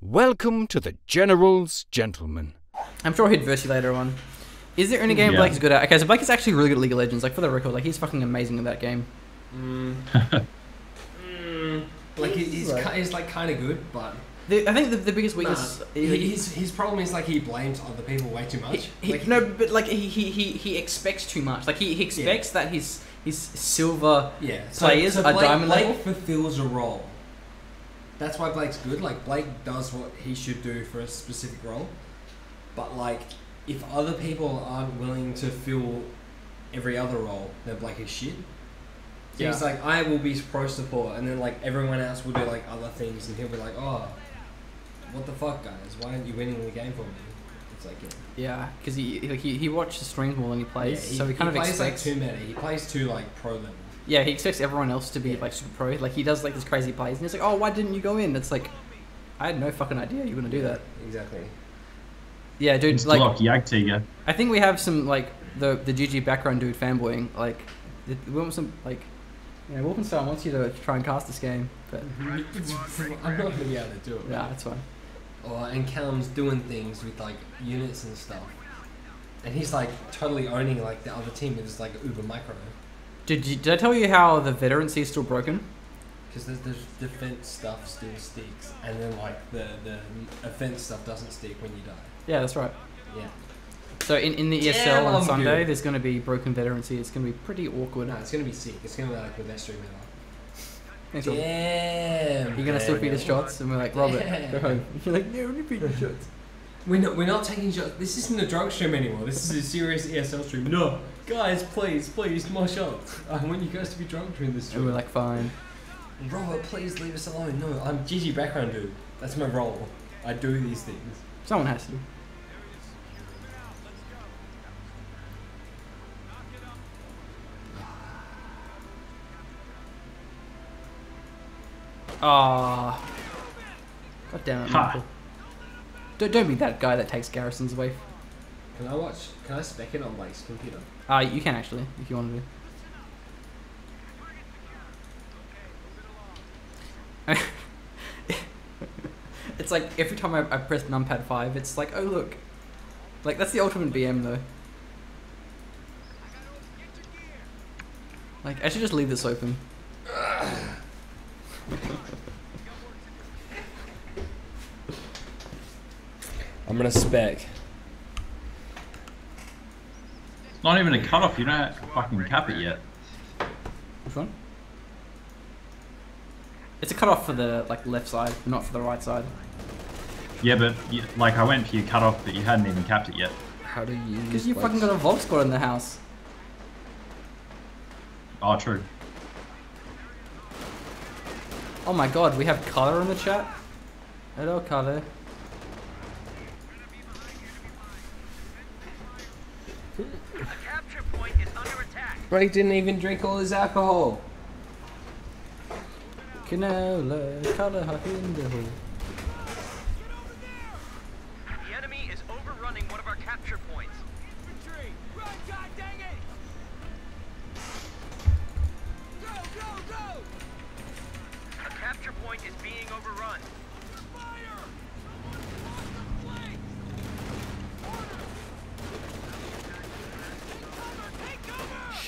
Welcome to the General's Gentlemen. I'm sure he'd verse you later on. Is there any game Yeah. Blake is good at? Okay, so Blake is actually really good at League of Legends. Like for the record, like he's fucking amazing at that game. Mm. mm. Like he's Right. he's like kind of good, but The, I think the, the biggest nah, weakness. he- his his problem is like he blames other people way too much. he- like, no, but like he, he, he, he expects too much. Like he, he expects that his his silver. yeah, players so are Blake, diamond Blake level? fulfills a role. That's why Blake's good. Like Blake does what he should do for a specific role, but like if other people aren't willing to fill every other role, then Blake is shit. So He's like, I will be pro support, and then like everyone else will do like other things, and he'll be like, oh, what the fuck, guys? Why aren't you winning the game for me? It's like, yeah. Yeah, because he, like, he he watches streams more than he plays, yeah, so he kind of plays expects. like too many. He plays too like pro level. Yeah, he expects everyone else to be Yeah. like super pro. Like he does like this crazy plays, and he's like, "Oh, why didn't you go in?" It's like, I had no fucking idea you were gonna do that. Exactly. Yeah, dude. It's like, like Yagtiga. I think we have some like the the GG background dude fanboying. Like, we want some like, yeah, Wolfenstein wants you to try and cast this game, but I'm not gonna be able to do it. yeah, that's fine. Oh, and Callum's doing things with like units and stuff, and he's like totally owning like the other team is like uber micro Did you, did I tell you how the veterancy is still broken? because there's, there's defense stuff still sticks, and then like the the offense stuff doesn't stick when you die. Yeah, that's right. Yeah. So in, in the ESL Damn, on I'm Sunday, good. there's going to be broken veterancy. It's going to be pretty awkward. No, it's gonna be sick. It's gonna be like the best stream ever. Thanks, Damn. You're gonna still feed us shots, and we're like, Robert, go home. You're like, no, me shots. We're not, we're not taking shots. This isn't a drug stream anymore. This is a serious ESL stream. No, guys, please, please, more shots. I want you guys to be drunk during this And stream. we're like, fine. Robert, please leave us alone. No, I'm GG background dude. That's my role. I do these things. Someone has to. Ah. God damn it, Ha. Michael. Don't, don't be that guy that takes Garrison's away. Can I watch? Can I spec it on Blake's computer? Ah, you can actually, if you want to. it's like every time I, I press numpad 5, it's like, oh look. Like, that's the ultimate BM though. Like, I should just leave this open. I'm gonna spec. It's not even a cutoff. You don't fucking cap it yet. Which one? It's a cutoff for the like left side, not for the right side. Yeah, but you, like I went for your cutoff, but you hadn't even capped it yet. How do you? Because you fucking got a Volk squad in the house. Oh, true. Oh my god, we have Color in the chat? Hello, Color. Blake didn't even drink all his alcohol. Canola, Color, hop in the hole.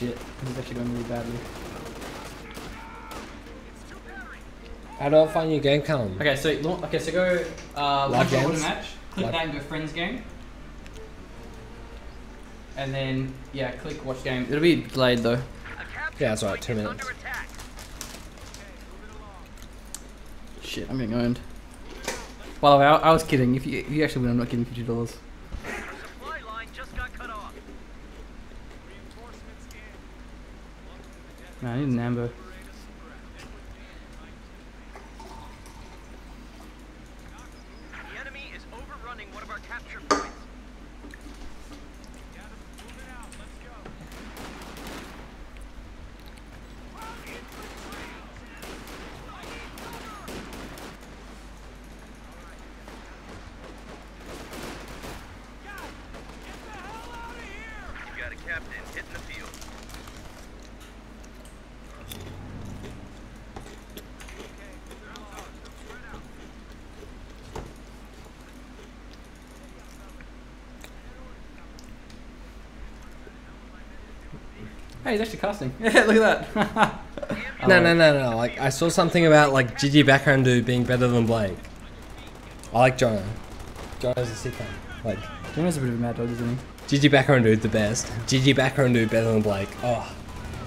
Shit, this is actually going really badly. How do I find your game, Callum? Okay, so launch- okay, so go uh, Live launch your order games? match. Click Live- that and go friends game. And then yeah, click watch game. It'll be delayed though. Yeah, that's all right, point two minutes. Shit, I'm getting owned. By the way, I, I was kidding. If you, if you actually win, I'm not giving you fifty dollars. The supply line just got cut off. Man, I need an ambo. The enemy is overrunning one of our capture points. You got a captain hitting the field. Hey, he's actually casting. Yeah, look at that. No, love no, no, no. Like I saw something about like GG background dude being better than Blake. I like Jono. Jono's a sick one. Like Jono's a bit of a mad dog, isn't he? GG background dude the best. GG background dude better than Blake. Oh,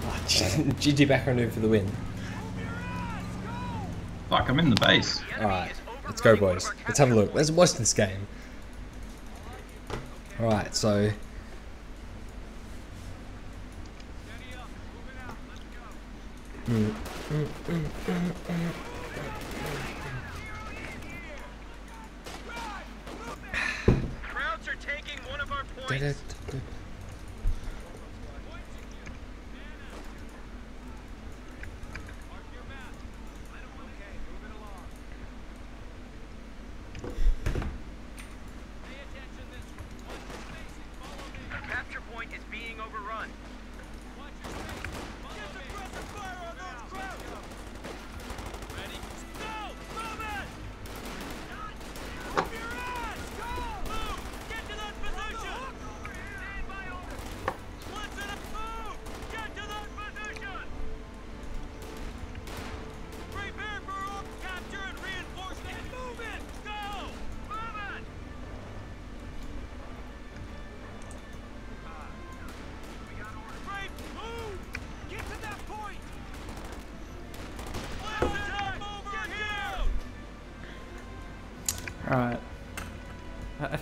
oh GG background dude for the win. Fuck, I'm in the base. All right, let's go, boys. Let's have a look. Let's watch this game. All right, so Crowds are taking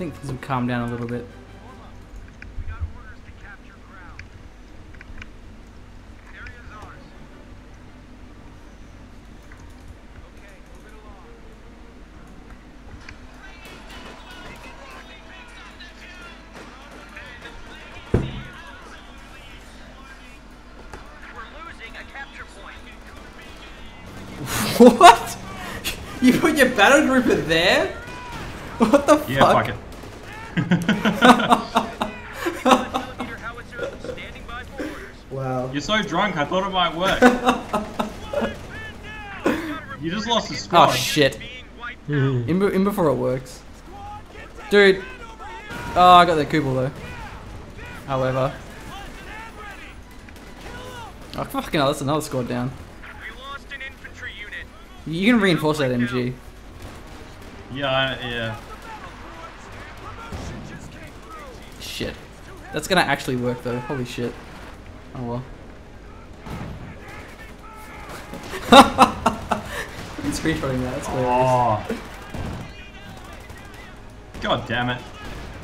think things will calm down a little bit. We got orders to capture ground. Area's ours. Okay, move it along. We're losing a capture point. what? You put your battle grouper there? What the Yeah, fuck? fuck Wow. You're so drunk, I thought it might work. you just lost a squad. Oh shit. Being In, be- in before it works. Dude. Oh, I got the Kubel though. However. Oh, fucking hell, that's another squad down. We lost an infantry unit. You can reinforce that MG. yeah, I- yeah. Shit. That's gonna actually work though. Holy shit. Oh well. I'm screenshotting that. That's hilarious. Oh. God damn it.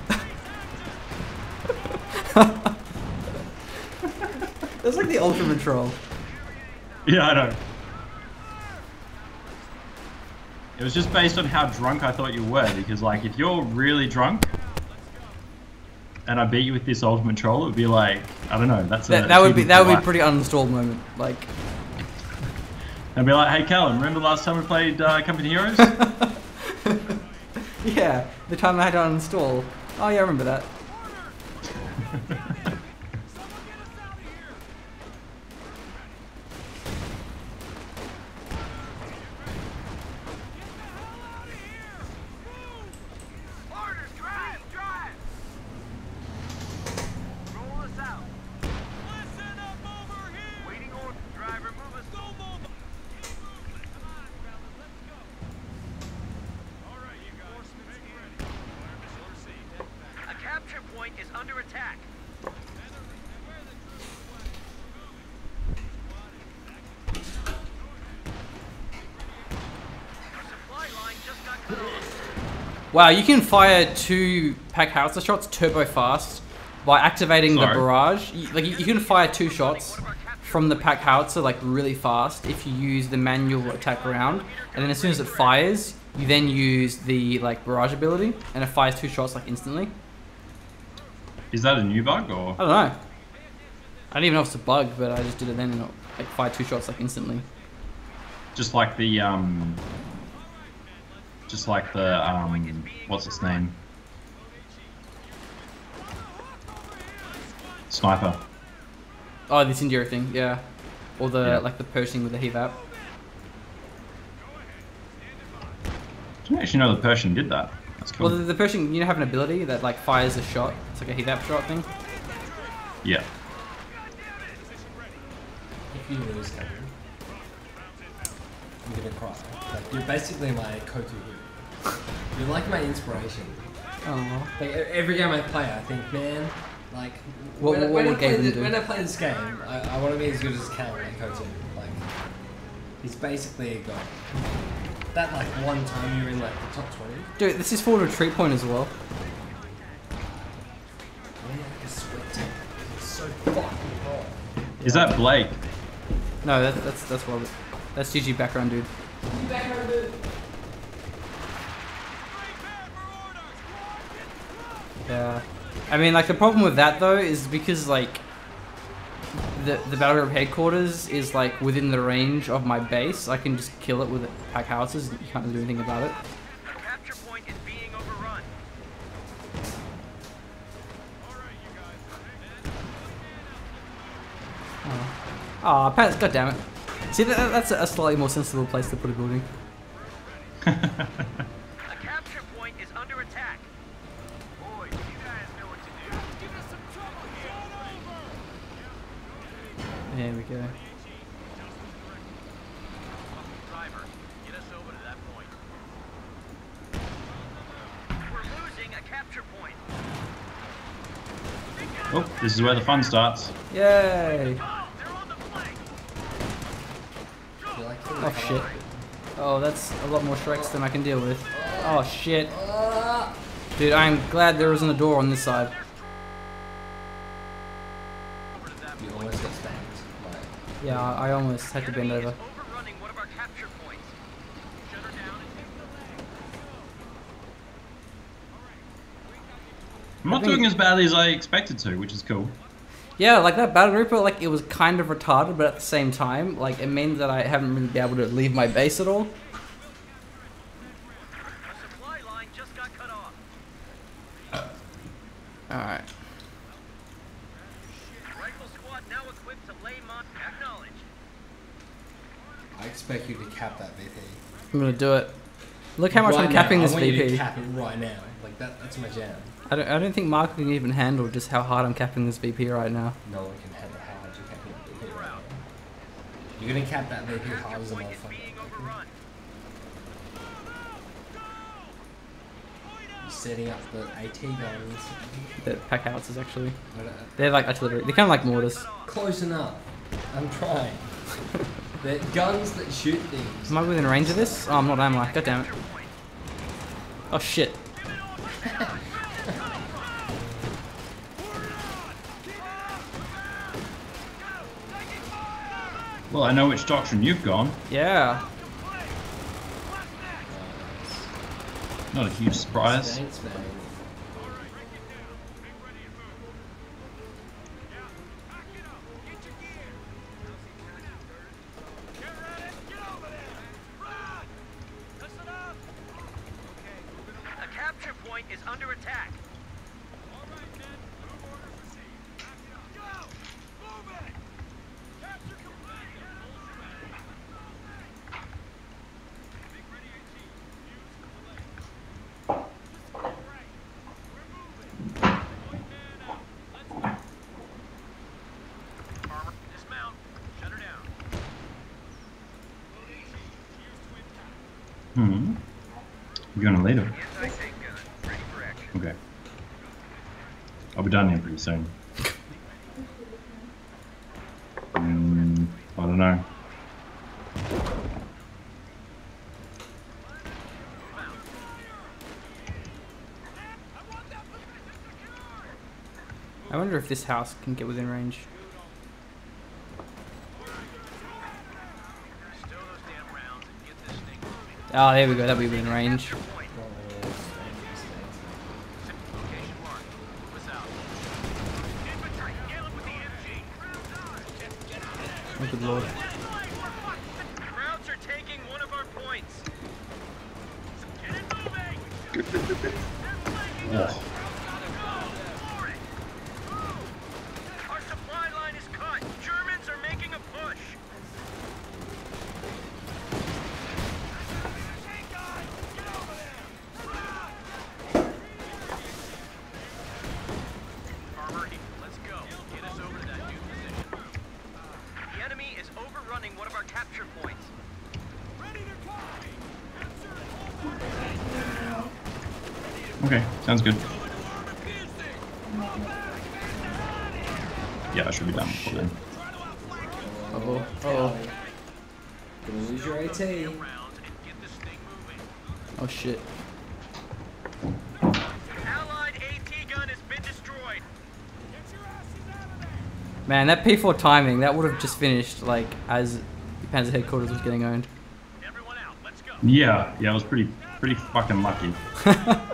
That's like the ultimate troll. Yeah, I know. It was just based on how drunk I thought you were, because like if you're really drunk and I beat you with this ultimate troll, it would be like I don't know, that's a That, that would be that would be pretty uninstalled moment. Like I'd be like, hey Callum, remember last time we played uh, Company Heroes? Yeah, the time I had to uninstall. Oh yeah, I remember that. Orders, drive, drive. Roll us out. Listen up over here. Waiting order. Driver, move us. Go move. Keep moving. Come on, fellas, let's go. All right, you guys. Make ready. A capture point is under attack. Our supply line just got cut off. Wow, you can fire two pack howitzer shots turbo fast by activating the barrage. You, like you, you can fire two shots from the pack howitzer like really fast if you use the manual attack round, and then as soon as it fires, you then use the like barrage ability, and it fires two shots like instantly. Is that a new bug or? I don't know. I didn't even know if it's a bug, but I just did it then and it like fired two shots like instantly. just like the um just like the um what's its name sniper Oh, the incendiary thing, yeah. Or the Yeah. like the Pershing with the heat up. didn't actually know the Pershing did that that's cool Well, the, the Pershing, you know, have an ability that like fires a shot. It's like a heat up shot thing. yeah if you lose, Cameron, I'm gonna cry. Like, you're basically my Kotu hero. You're like my inspiration. Oh. Like every game I play, I think, man, like What- when, I- what when, would I play Gaben thi- do? when I play this game, I, I want to be as good as Cal and Kotu. Like he's basically a god. That like one time you're in like the top twenty, Dude, this is full retreat point as well. Oh, man, like a sweat tank. It's so. Is that Blake? No, that, that's that's Robert. That's GG background dude. Yeah. I mean, like the problem with that though is because like the the battle group headquarters is like within the range of my base. I can just kill it with pack houses. You can't do anything about it. The capture point is being overrun. Ah, Pat, god damn it. See, that, that's a slightly more sensible place to put a building. A capture point is under attack. There we go. Driver, get us over to that point. We're losing a capture point. Oh, this is where the fun starts. Yay! Oh, they're on the flank. You're like, Oh shit. Oh, that's a lot more Schrecks than I can deal with. Oh shit. Dude, I'm glad there isn't a door on this side. You almost get spanked. Like, Yeah, I almost had to bend over. is overrunning one of our capture points. Shut her down and take the leg. I'm not doing as badly as I expected to, which is cool. Yeah, like that battle grouper, like it was kind of retarded, but at the same time, like it meant that I haven't really been able to leave my base at all. A supply line just got cut off. Alright. Rifle squad now equipped to lay mon. Acknowledge. I expect you to cap that VP. I'm gonna do it. Look how much Right I'm now, capping I this want you to VP. cap it right now. Like that. That's my jam. I don't, I don't think Mark can even handle just how hard I'm capping this VP right now. No one can handle how hard you're capping that VP right now. You're gonna cap that VP hard as a motherfucker. being overrun. You're setting up the AT guns. The pack houses actually. Uh, They're like artillery. They're kind of like mortars. Close enough. I'm trying. They're guns that shoot things. Am I within range of this? Oh, I'm not, am I? God damn it. Oh shit. Well, I know which doctrine you've gone. Yeah. Not a huge surprise. Thanks, man. A capture point is under attack. Armor, dismount. Shut her down. Hmm. You're gonna lead it. Anti-tank gun, ready for action. Okay. I'll Mm, I don't know. I wonder if this house can get within range. Oh, there we go. That'll be within range. Okay, sounds good. Yeah, I should be done before then. Uh oh. Uh oh. Gonna lose your AT. Oh shit. Allied AT gun has been destroyed. Man, that P4 timing, that would have just finished like as Panzer headquarters was getting owned. Everyone out. Let's go. Yeah, yeah, I was pretty, pretty fucking lucky.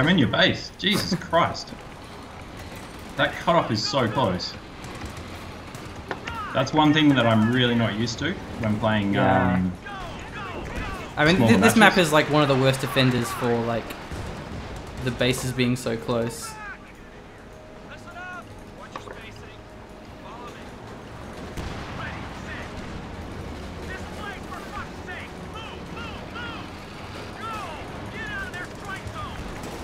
I'm in your base. Jesus Christ. That cutoff is so close. That's one thing that I'm really not used to when playing. Yeah. Um, I mean, th- this map is like one of the worst defenders for like the bases being so close. Listen up! Watch your spacing. Follow me. Ready, set. This way, for fuck's sake! Move, move, move! Go! Get out of their strike zone!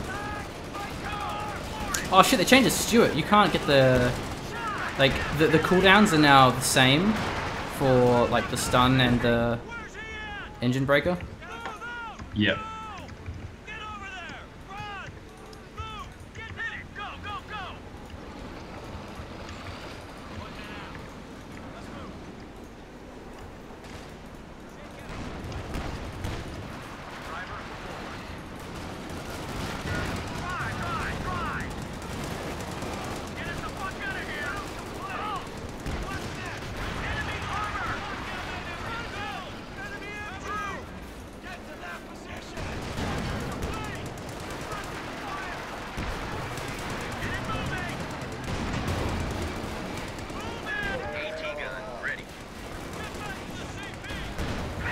Back! Fight, go! Oh shit, they changed to Stuart. You can't get the like the the cooldowns are now the same for like the stun and the engine breaker. Yep. Get over there! Run! Move! Get hit it! Go, go, go! What now? Let's move. Driver, forward. Drive, drive, drive! Get us the fuck out of here! Oh! What's this? Enemy armor! Enemy infantry! Get to that position! AT gun ready.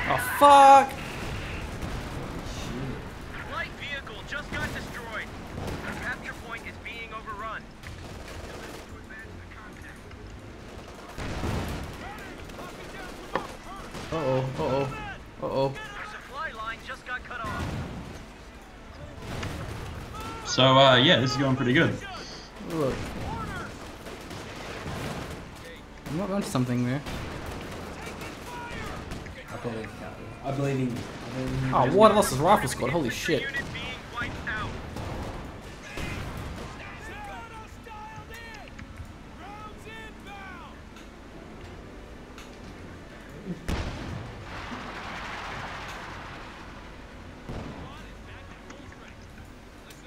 Oh fuck! Light vehicle just got destroyed. The capture point is being overrun. Uh oh. Uh oh. Uh oh. Our supply line just got cut off. So uh, yeah, this is going pretty good. Look. I'm not onto something there. I believe I believe in. I believe in Oh, what lost his rifle squad? Holy shit.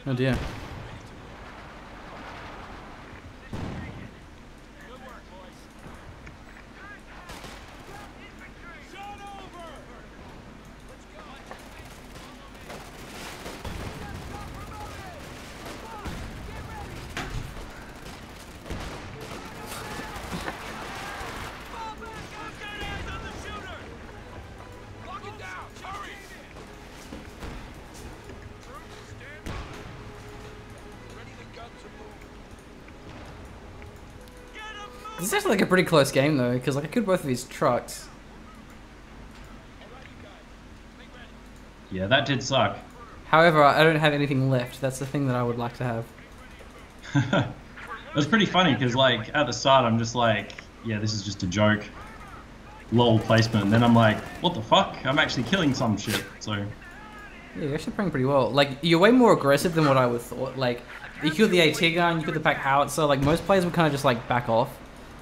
Oh dear. Actually like a pretty close game though, because like I killed both of these trucks. Yeah, that did suck. However, I don't have anything left. That's the thing that I would like to have. it was pretty funny because like at the start I'm just like, yeah, this is just a joke, lol placement. And then I'm like, what the fuck? I'm actually killing some shit. So Yeah, you're actually playing pretty well. Like, you're way more aggressive than what I would thought. Like, you killed the AT gun, you killed the pack howitzer. Like, most players would kind of just, like, back off.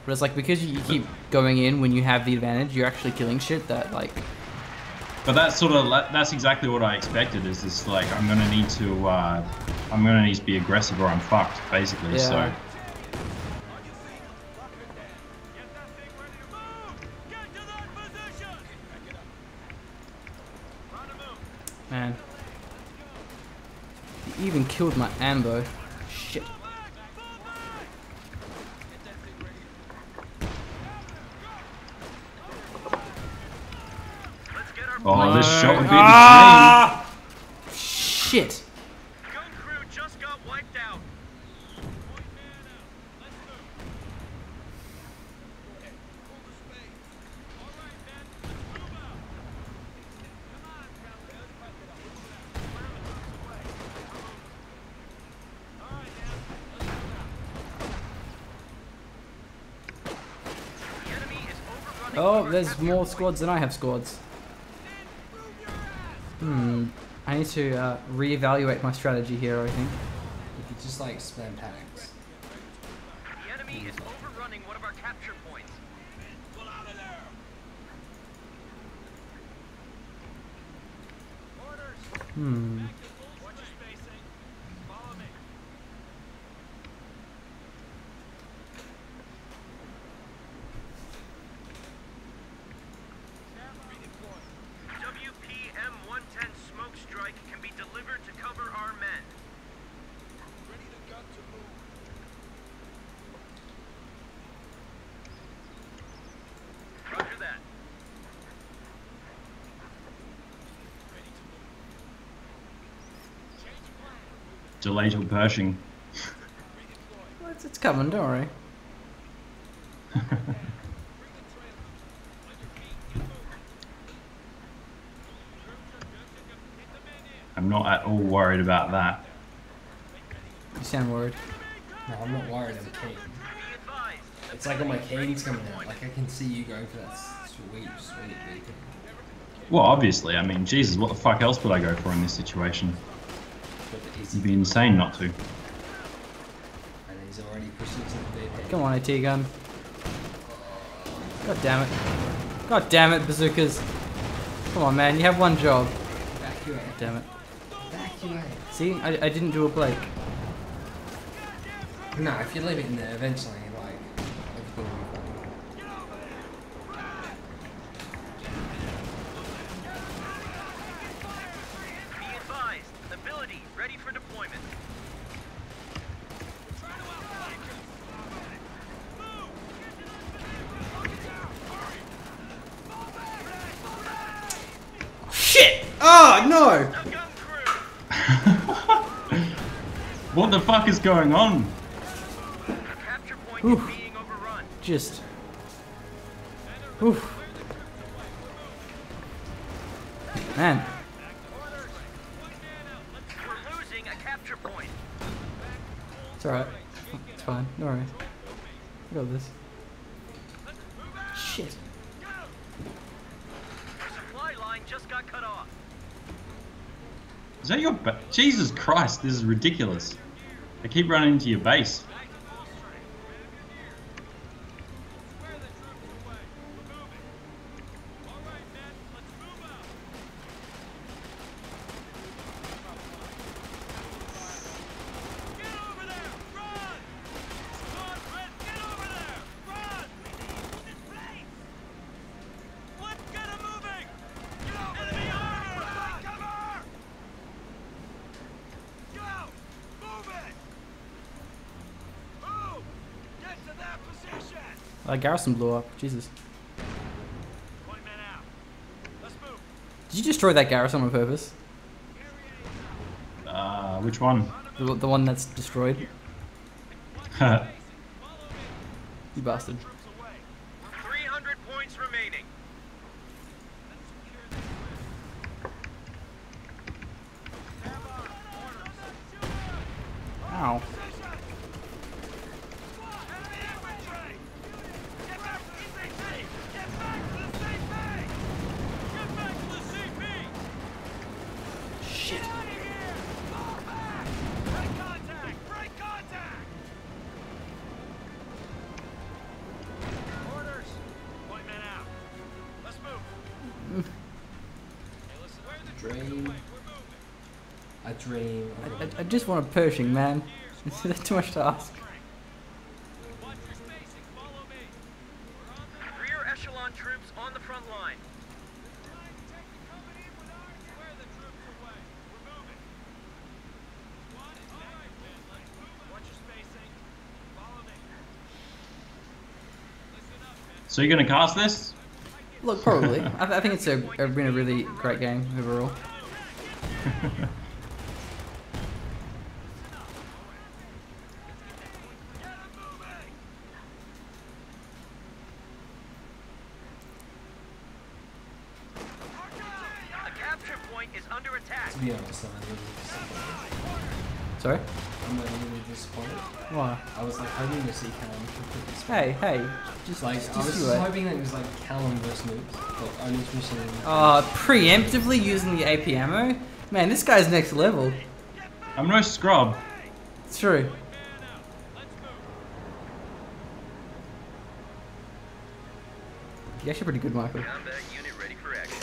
But it's like because you keep going in when you have the advantage, you're actually killing shit that like But that's sort of that's exactly what I expected. Is this like I'm gonna need to uh, I'm gonna need to be aggressive or I'm fucked basically. Yeah. So Get that thing ready to move! Get to that position! Trying to move. man. He even killed my ambo. Shit. Let's oh, this shot would be the Ah! Shit. gun crew just got wiped out. The enemy is Oh, there's more squads than I have squads. Hmm. I need to uh, reevaluate my strategy here. I think. You could just like spam panics. The enemy is overrunning one of our capture points. Hmm. Watch your spacing. Follow me. WPM 110 smoke strike can be delivered to cover our men. Ready to gun to move. Roger that. Delay till Pershing. Well, it's, it's coming. Don't worry. I'm not at all worried about that. You sound worried. No, I'm not worried. I'm keen. It's like all my canes coming out. Like I can see you going for that s- sweet, sweet beacon. Well, obviously, I mean, Jesus, what the fuck else would I go for in this situation? But the easy It'd be insane not to. and he's already pushing to the VP. Come on, AT gun. God damn it. God damn it, bazookas. Come on, man. You have one job. Evacuate. Damn it. Evacuate. See, I, I didn't do a Blake. No, if you leave it in there, eventually, like, everything will be fine. Be advised. Ability ready for deployment. Shit! Oh, no! The gun crew. What the fuck is going on? The capture Oof. being overrun. Just. Oof. Man, We're losing a capture point. it's alright. It's fine. Don't worry. I got this. Shit. Our supply line just got cut off. Is that your ba- Jesus Christ, this is ridiculous. They keep running into your base. Get over there! Run! Squad red, get over there! Run! This place! Let's get 'em moving! Get over Enemy armor! Take cover! Go! Move it! Move! Get to that position! Uh, Garrison blew up. Jesus. Point men out. Let's move. Did you destroy that garrison on purpose? Uh, which one? The, the one that's destroyed? You bastard. Finley. Watch your spacing. Follow me. Listen up, men. So you're gonna cast this? Look, probably. I, th- I think it's a, a, been a really great game overall. Hey, hey. Just, Like just, I was just just do it. hoping that it was like Callum versus Moose, but only missing. Uh, preemptively using the AP ammo? Man, this guy's next level. I'm no scrub. It's true. You're actually pretty good, Michael. Combat unit ready for action.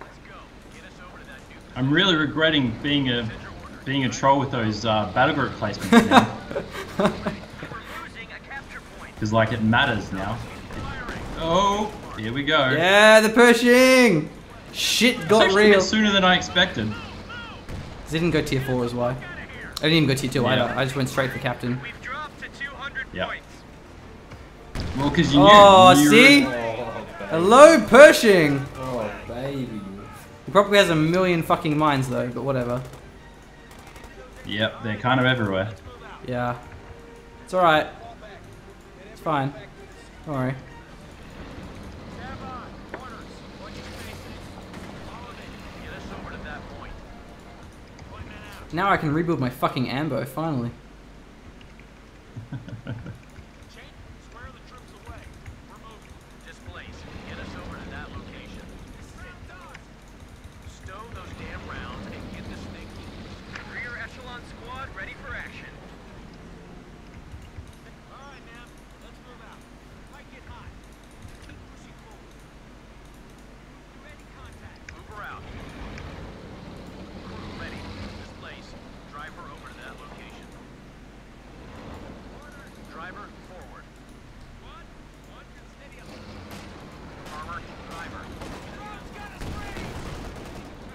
Let's go. Get us over to that new I'm really regretting being a being a troll with those uh, battle group placements now. We're losing a capture point. Because like it matters now. Oh, here we go. Yeah, the Pershing! Shit got actually a real. sooner than I expected. They didn't go tier 4 as why. I didn't even go tier 2 either. I just went straight for captain. We've dropped to 200 Yeah. points. Well, because you knew. Oh, you see? Oh, baby. Hello, Pershing! Oh, baby. He probably has a million fucking mines though, but whatever. Yep, they're kind of everywhere. Yeah. It's alright. It's fine. Don't worry. Now I can rebuild my fucking ambo, finally. Change. Square the troops away. We're moving. Displace. Get us over to that location. Stow those damn rounds and get this thing moving. Rear echelon squad ready for action. All right, man. Let's move out. Might get hot. Keep pushing forward. Ready contact. Move her out. Crew ready. Displace. Drive her over to that location. Driver forward. What? One can steady up. Armor, driver.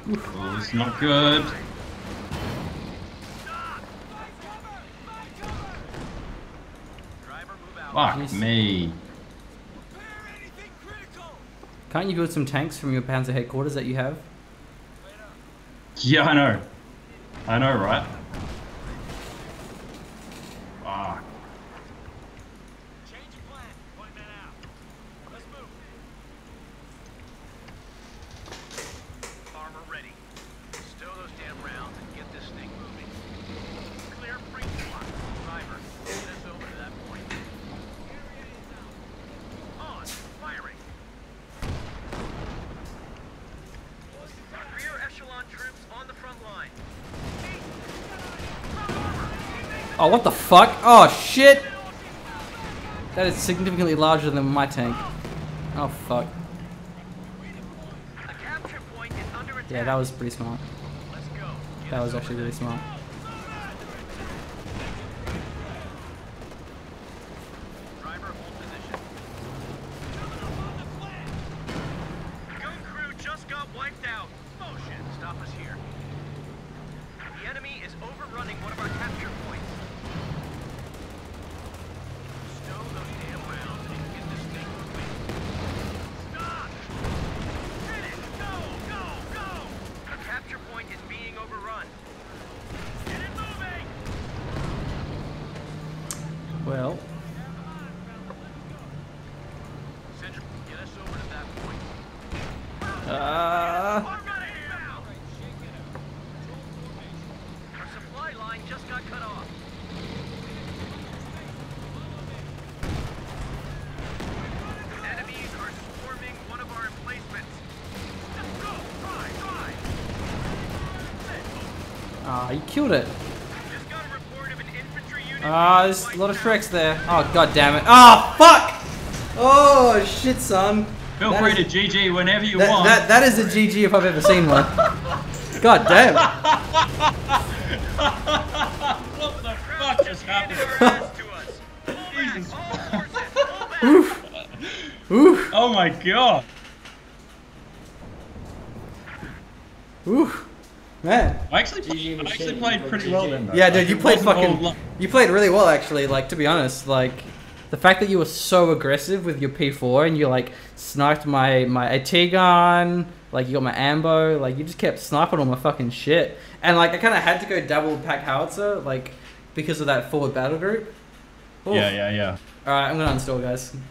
Oh, it's not good. Driver, move out. Fuck me. Can't you build some tanks from your Panzer headquarters that you have? Yeah, I know. I know, right? Fuck. Change of plan. Point men out. Let's move. Armor ready. Stow those damn rounds and get this thing moving. Clear breach block. Driver, get us over to that point. On. Firing. Rear echelon troops on the front line. Oh, what the fuck? Oh, shit! That is significantly larger than my tank. Oh, fuck. A capture point is under attack. Yeah, that was pretty smart. Let's go. Get That was actually really smart. Driver, hold position. Gun crew just got wiped out. Motion. Stop us here. The enemy is overrunning one of our capture points. Stow those damn rounds and get this thing moving. Stop! Finish! Go! Go! Go! Our capture point is being overrun. Get it moving! Well, Central, get us over to that point. uh, Our supply line just got cut off. Enemies are swarming one of our emplacements. Let's go! Drive! Drive! Ah, you killed it. Just got a report of an infantry unit. Ah, there's a lot of Schrecks there. Oh, god damn it. Oh, fuck! Oh, shit, son. Feel That free is- to GG whenever you That, want. that, that is a GG if I've ever seen one. God damn. what the fuck just happened? to us. Jesus. Oof. Oh my god. Oof. Man. I actually, GG played, I actually played pretty well then. Though. Yeah, Like, dude, you played fucking. You played really well, actually. Like, to be honest, like, the fact that you were so aggressive with your P4 and you, like, sniped my, my AT gun, like, you got my ambo, like, you just kept sniping all my fucking shit. And, like, I kind of had to go double pack howitzer, like, because of that forward battle group. Oof. Yeah, yeah, yeah. Alright, I'm gonna uninstall, guys.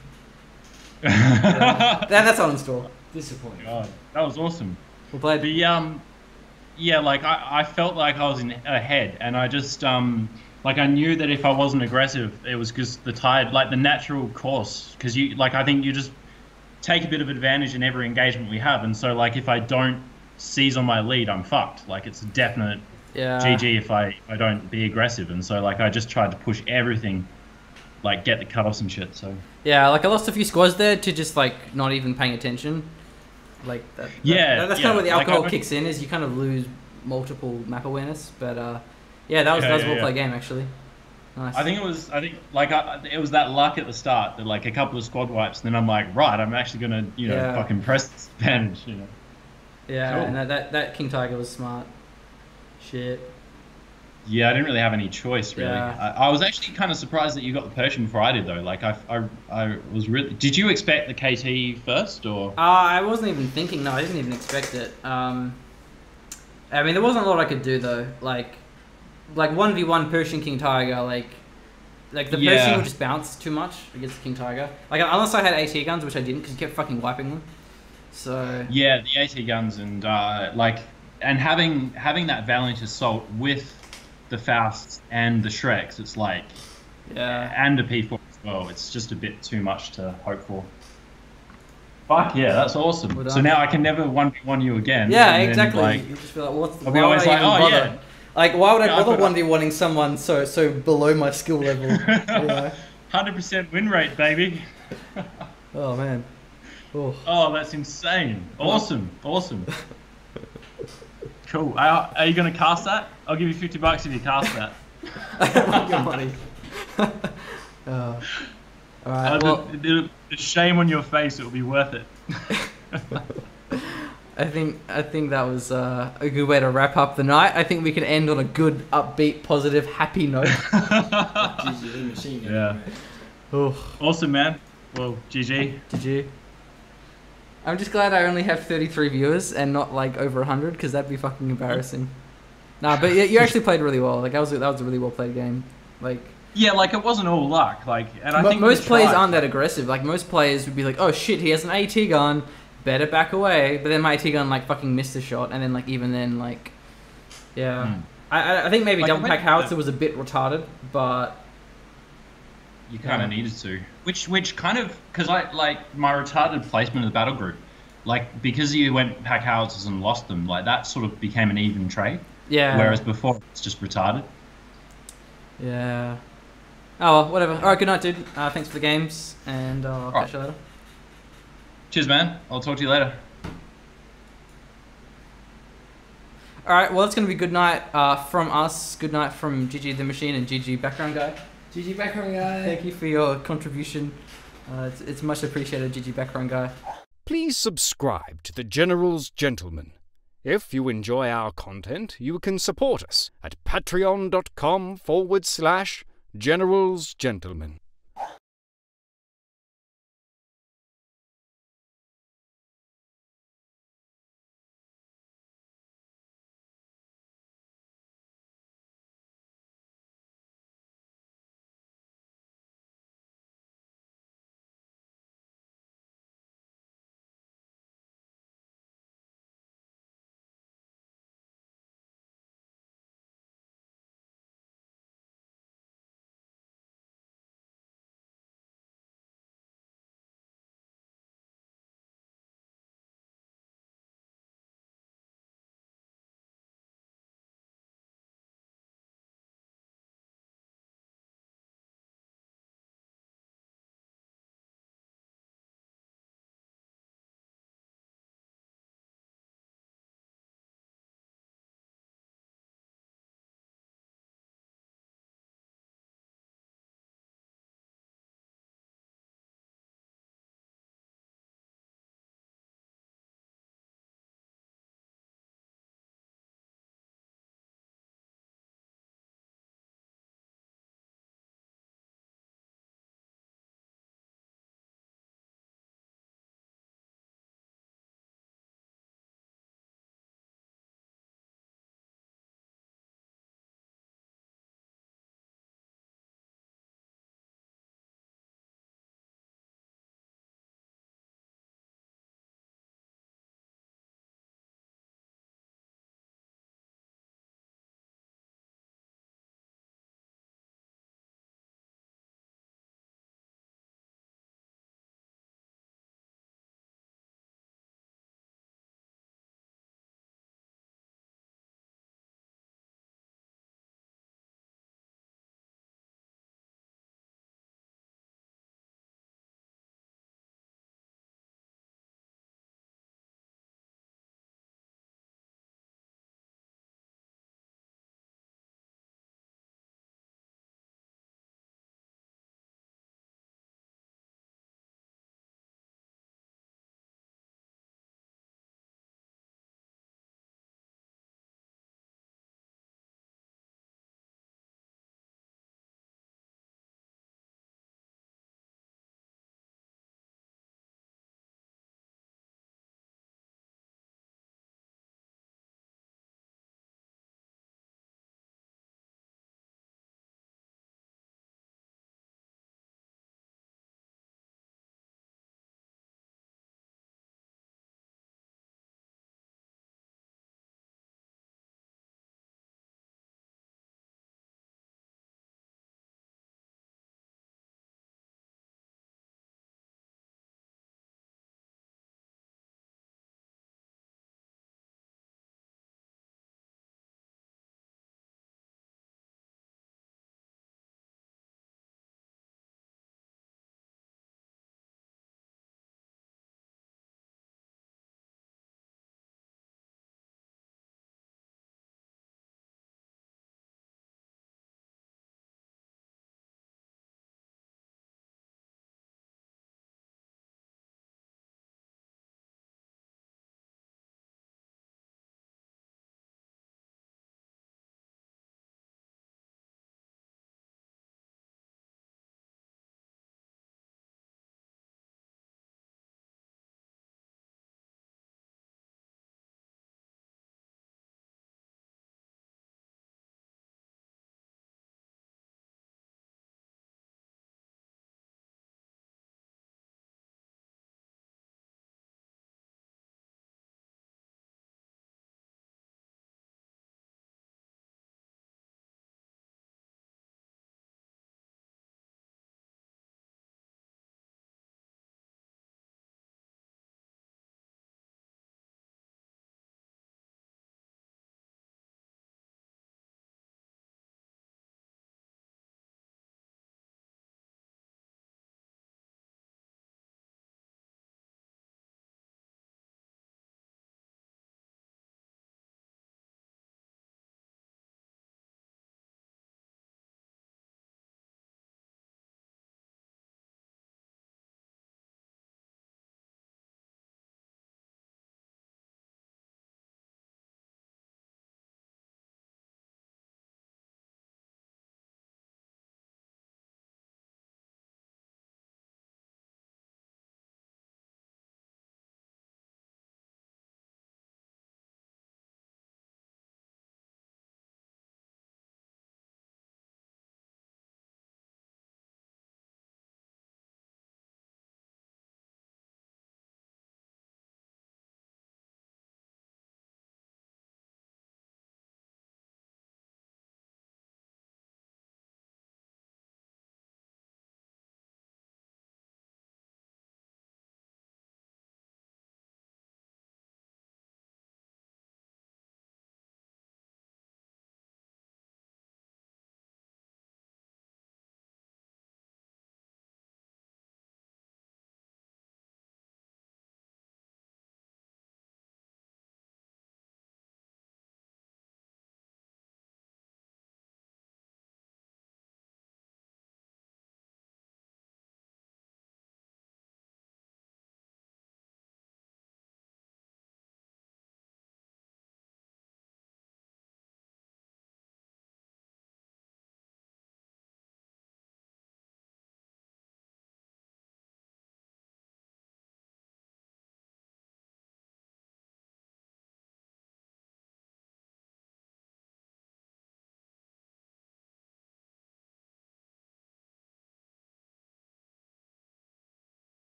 That, that's uninstall. Disappointing. God, that was awesome. We'll play. The um, yeah, like I, I felt like I was in ahead, and I just um, like I knew that if I wasn't aggressive, it was just the tide, like the natural course, because you like I think you just take a bit of advantage in every engagement we have, and so like if I don't seize on my lead, I'm fucked. Like it's a definite yeah. GG if I if I don't be aggressive, and so like I just tried to push everything, like get the cutoffs and shit. So Yeah, like I lost a few squads there to just like not even paying attention. Like that. Yeah, that- that's yeah, kind of where the alcohol I- kicks in, is you kind of lose multiple map awareness. But uh, yeah, that was Yeah, that was a yeah, yeah. game actually. Nice. I think it was I think like I, it was that luck at the start that like a couple of squad wipes, and then I'm like right, I'm actually gonna you know Yeah. fucking press this advantage, you know. yeah, cool. and that, that that King Tiger was smart. Shit. Yeah, I didn't really have any choice really. Yeah. I, I was actually kind of surprised that you got the Pershing before I did though. Like I, I, I was really. Did you expect the KT first or? Uh, I wasn't even thinking. No, I didn't even expect it. Um, I mean, there wasn't a lot I could do though. Like, like one v one Pershing King Tiger. Like, like the Pershing Yeah. would just bounce too much against the King Tiger. Like, unless I had AT guns, which I didn't, because he kept fucking wiping them. So Yeah, the AT guns and uh, like and having having that valiant assault with the Fausts and the Schrecks, it's like yeah, and a P4 as well. It's just a bit too much to hope for. Fuck yeah, that's awesome. Well so now I can never one v one you again. yeah, then, exactly. like- you just feel like, what's, I'll be why would always I like, oh, bother? yeah. Like, why would I bother one v one someone so so below my skill level? Hundred percent win rate, baby. Oh man. Oh. Oh, that's insane. Awesome, awesome. Cool. Are, are you gonna cast that? I'll give you fifty bucks if you cast that. I don't want your money. uh, all right. Uh, Well, the, the, the shame on your face, it will be worth it. I think I think that was uh, a good way to wrap up the night. I think we can end on a good, upbeat, positive, happy note. GG machine gun. Yeah. oh, Awesome, man. Well, GG. did you? I'm just glad I only have 33 viewers and not like over 100 because that'd be fucking embarrassing. Nah, but yeah, you actually played really well. Like that was a, that was a really well played game. Like Yeah, like it wasn't all luck. Like, and I mo- think most players aren't that aggressive. Like most players would be like, "Oh shit, he has an AT gun, better back away." But then my AT gun like fucking missed a shot, and then like even then like, yeah, Hmm. I- I think maybe Like, double pack howitzer was a bit retarded, but You kind Yeah. of needed to, which which kind of because I like my retarded placement of the battle group, like because you went pack houses and lost them, like that sort of became an even trade. yeah, Whereas before it's just retarded. yeah. Oh well, whatever. All right, good night, dude. Uh, thanks for the games, and uh, I'll Alright. catch you later. Cheers, man. I'll talk to you later. All right, well, it's gonna be good night uh, from us. Good night from GG the Machine and GG Background Guy. GG background guy. Thank you for your contribution. Uh, it's, it's much appreciated, GG Background Guy. Please subscribe to the Generals Gentlemen. If you enjoy our content, you can support us at patreon.com forward slash Generals Gentlemen.